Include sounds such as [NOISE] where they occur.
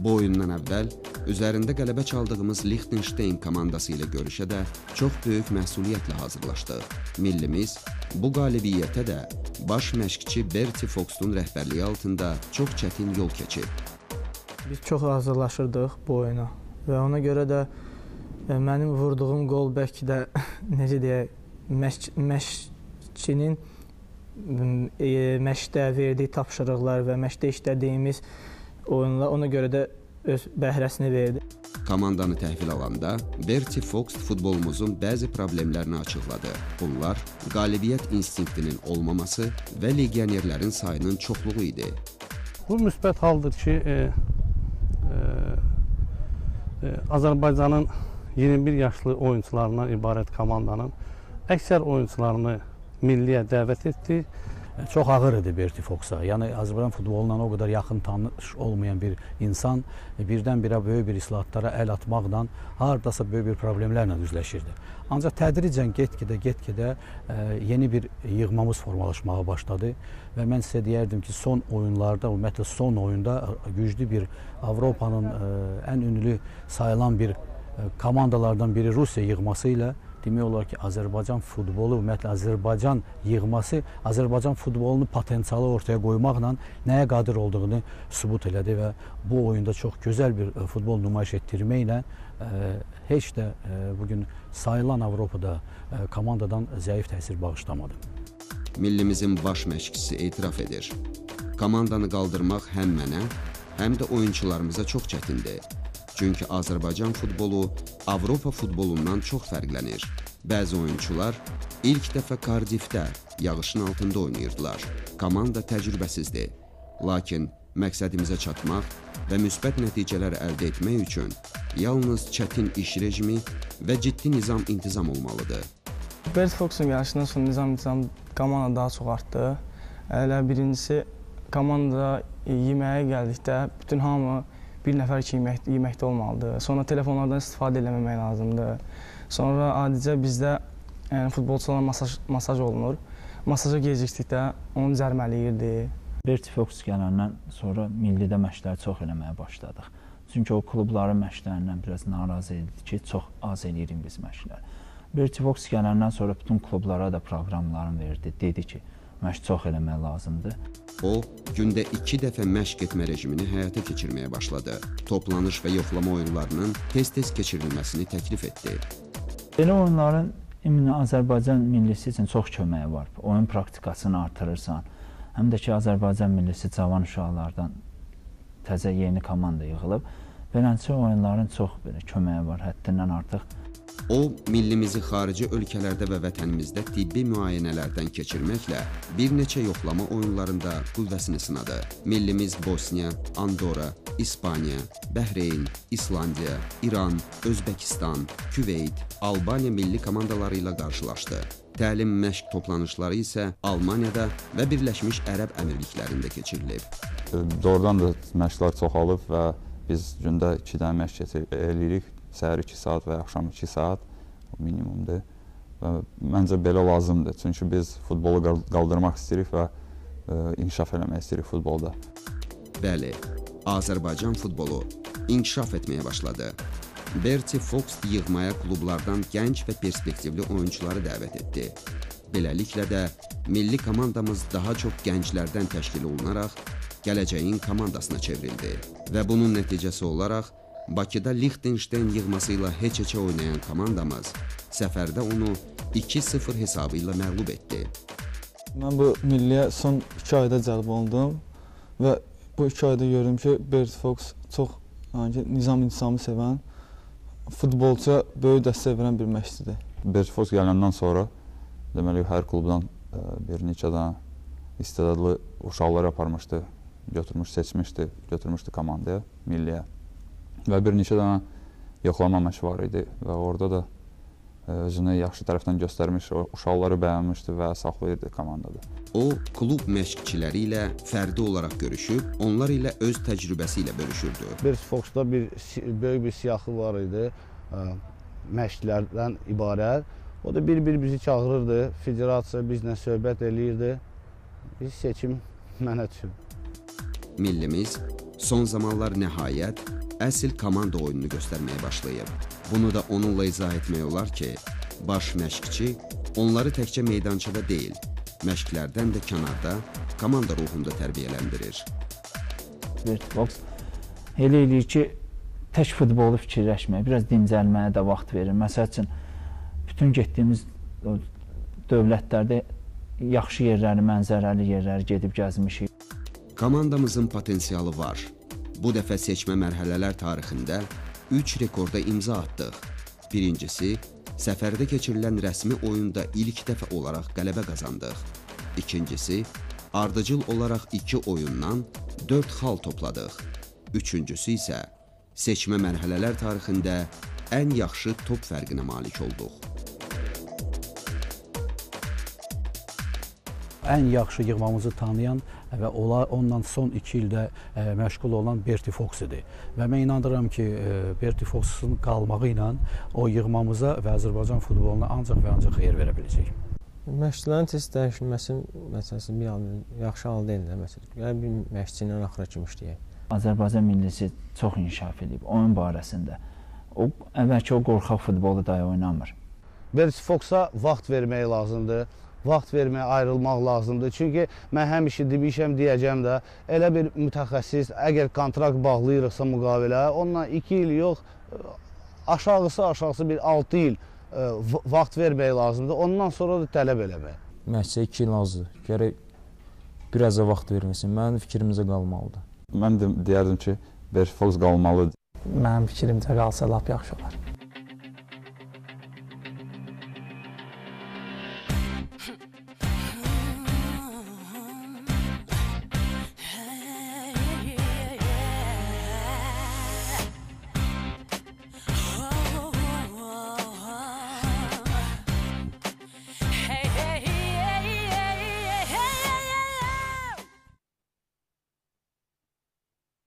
Bu oyundan əvvəl üzərində qələbə çaldığımız Liechtenstein komandası ilə görüşə də çox böyük məsuliyyətlə hazırlaşdıq. Millimiz bu qalibiyyətə də baş məşqçi Berti Foxun rəhbərliyi altında çox çətin yol keçib. Biz çox hazırlaşırdıq bu oyuna və ona görə də e, mənim vurduğum qol bəlkə də [LAUGHS] necə deyək, məşq məşqçinin e, məşqdə verdiyi tapşırıqlar və məşqdə işlədiyimiz oyunlar ona görə də öz bəhrəsini verdi. Komandanı təhvil alanda Berti Fox futbolumuzun bəzi problemlərini açıqladı. Bunlar qalibiyyət instinktinin olmaması və legionerlərin sayının çoxluğu idi. Bu müsbət haldır ki, e, e, e, Azərbaycanın 21 yaşlı oyunçularından ibarət komandanın əksər oyunçularını milliyə dəvət etdi. Çox ağır idi Berti Foxa. Yəni Azərbaycan futboluna o qədər yaxın tanış olmayan bir insan birdən-birə böyük bir islahatlara əl atmaqla hardasa böyük bir problemlərlə üzləşirdi. Ancaq tədricən get-gedə get-gedə yeni bir yığmamız formalaşmağa başladı və mən sizə deyərdim ki, son oyunlarda, ümumiyyətlə son oyunda güclü bir Avropanın ən ünlü sayılan bir komandalardan biri Rusiya yığması ilə demək olar ki, Azərbaycan futbolu, ümumiyyətlə Azərbaycan yığması Azərbaycan futbolunu potensialı ortaya qoymaqla nəyə qadir olduğunu sübut elədi və bu oyunda çox gözəl bir e, futbol nümayiş etdirməklə ə, e, heç də ə, e, bu gün sayılan Avropada ə, komandadan zəif təsir bağışlamadı. Millimizin baş məşqçisi etiraf edir. Komandanı qaldırmaq həm mənə, həm də oyunçularımıza çox çətindir. Çünki Azərbaycan futbolu Avropa futbolundan çox fərqlənir. Bəzi oyunçular ilk dəfə Kardifdə yağışın altında oynayırdılar. Komanda təcrübəsizdir. Lakin məqsədimizə çatmaq və müsbət nəticələr əldə etmək üçün yalnız çətin iş rejimi və ciddi nizam-intizam olmalıdır. Bert Foxun gəlişindən sonra nizam-intizam komanda daha çox artdı. Elə birincisi komanda yeməyə gəldikdə bütün hamı bir nəfər ki, yemək, yeməkdə olmalıdır. Sonra telefonlardan istifadə eləməmək lazımdır. Sonra adicə bizdə yəni, futbolçulara masaj, masaj olunur. Masaja gecikdikdə onu cərmələyirdi. Berti Fox gələndən sonra millidə məşqləri çox eləməyə başladıq. Çünki o klubların məşqlərindən biraz narazı idi ki, çox az eləyirik biz məşqləri. Berti Fox gələndən sonra bütün klublara da proqramlarını verdi. Dedi ki, məşq çox eləmək lazımdır. O, gündə 2 dəfə məşq etmə rejimini həyata keçirməyə başladı. Toplanış və yoxlama oyunlarının tez-tez keçirilməsini təklif etdi. Belə oyunların ümumi Azərbaycan millisi üçün çox köməyi var. Oyun praktikasını artırırsan, həm də ki Azərbaycan millisi cavan uşaqlardan təzə yeni komanda yığılıb. Beləncə oyunların çox belə köməyi var, həddindən artıq O, millimizi xarici ölkələrdə və vətənimizdə tibbi müayinələrdən keçirməklə bir neçə yoxlama oyunlarında qüvvəsini sınadı. Millimiz Bosniya, Andora, İspaniya, Bəhreyn, İslandiya, İran, Özbəkistan, Küveyt, Albaniya milli komandaları ilə qarşılaşdı. Təlim məşq toplanışları isə Almaniyada və Birləşmiş Ərəb Əmirliklərində keçirilib. Doğrudan da məşqlər çoxalıb və biz gündə 2 dənə məşq eləyirik səhər 2 saat və axşam 2 saat minimumdur. Və məncə belə lazımdır. Çünki biz futbolu qaldırmaq istəyirik və e, inkişaf eləmək istəyirik futbolda. Bəli, Azərbaycan futbolu inkişaf etməyə başladı. Berti Fox yığmaya klublardan gənc və perspektivli oyunçuları dəvət etdi. Beləliklə də milli komandamız daha çox gənclərdən təşkil olunaraq gələcəyin komandasına çevrildi və bunun nəticəsi olaraq Bakıda Liechtenstein yığması ilə heç-heçə oynayan komandamız səfərdə onu 2-0 hesabı ilə məğlub etdi. Mən bu milliyə son 2 ayda cəlb olundum və bu 2 ayda gördüm ki, Bert Fox çox yəni nizam-intizamı sevən, futbolçuya böyük dəstək verən bir məşqçidir. Bert Fox gələndən sonra deməli hər klubdan ə, bir neçə dənə istedadlı uşaqlar aparmışdı, götürmüş, seçmişdi, götürmüşdü komandaya, milliyə və bir neçə dənə yoxlama məşqi var idi və orada da e, özünü yaxşı tərəfdən göstərmiş, uşaqları bəyənmişdi və saxlayırdı komandada. O, klub məşqçiləri ilə fərdi olaraq görüşüb, onlar ilə öz təcrübəsi ilə bölüşürdü. Bir Foxda bir böyük bir siyahı var idi, ə, məşqlərdən ibarət. O da bir-bir bizi çağırırdı, federasiya bizlə söhbət eləyirdi. Biz seçim [LAUGHS] mənə düşüb. Millimiz Son zamanlar nəhayət əsl komanda oyununu göstərməyə başlayıb. Bunu da onunla izah etmək olar ki, baş məşqçi onları təkcə meydançada deyil, məşqlərdən də kənarda komanda ruhunda tərbiyələndirir. Bert Fox elə eləyir ki, tək futbolu fikirləşməyə, biraz dincəlməyə də vaxt verir. Məsəl üçün bütün getdiyimiz dövlətlərdə yaxşı yerləri, mənzərəli yerləri gedib gəzmişik. Komandamızın potensialı var. Bu dəfə seçmə mərhələlər tarixində 3 rekorda imza atdıq. Birincisi, səfərdə keçirilən rəsmi oyunda ilk dəfə olaraq qələbə qazandıq. İkincisi, ardıcıl olaraq 2 oyundan 4 xal topladıq. Üçüncüsü isə seçmə mərhələlər tarixində ən yaxşı top fərqinə malik olduq. ən yaxşı yığmamızı tanıyan və ola onunla son 2 ildə ə, məşğul olan Berti Fox idi. Və mən inanıram ki, ə, Berti Foxun qalmağı ilə o yığmamıza və Azərbaycan futboluna ancaq və ancaq xeyir verə biləcək. Məşqçilərin tez dəyişilməsi məsələsi bir an yaxşı hal deyil də məsələn. Yəni bir məşqçi ilə axıra kimi işləyək. Azərbaycan millisi çox inkişaf edib oyun barəsində. O əvvəlki o qorxaq futbolu da oynamır. Berti Foxa vaxt vermək lazımdır. Vaxt verməyə ayrılmaq lazımdır. Çünki mən həmişə demişəm, deyəcəm də, elə bir mütəxəssis, əgər kontrakt bağlayırıqsa müqavilə, onunla 2 il yox, aşağısı aşağısı bir 6 il ə, vaxt vermək lazımdır. Ondan sonra da tələb eləmək. Məşqçiyə 2 il azdır. Gərək biraz da vaxt verməsin. Mənim fikrimizə qalmalıdır. Mən də deyərdim ki, Berfox qalmalıdır. Mənim fikrimcə qalsa lap yaxşı olar.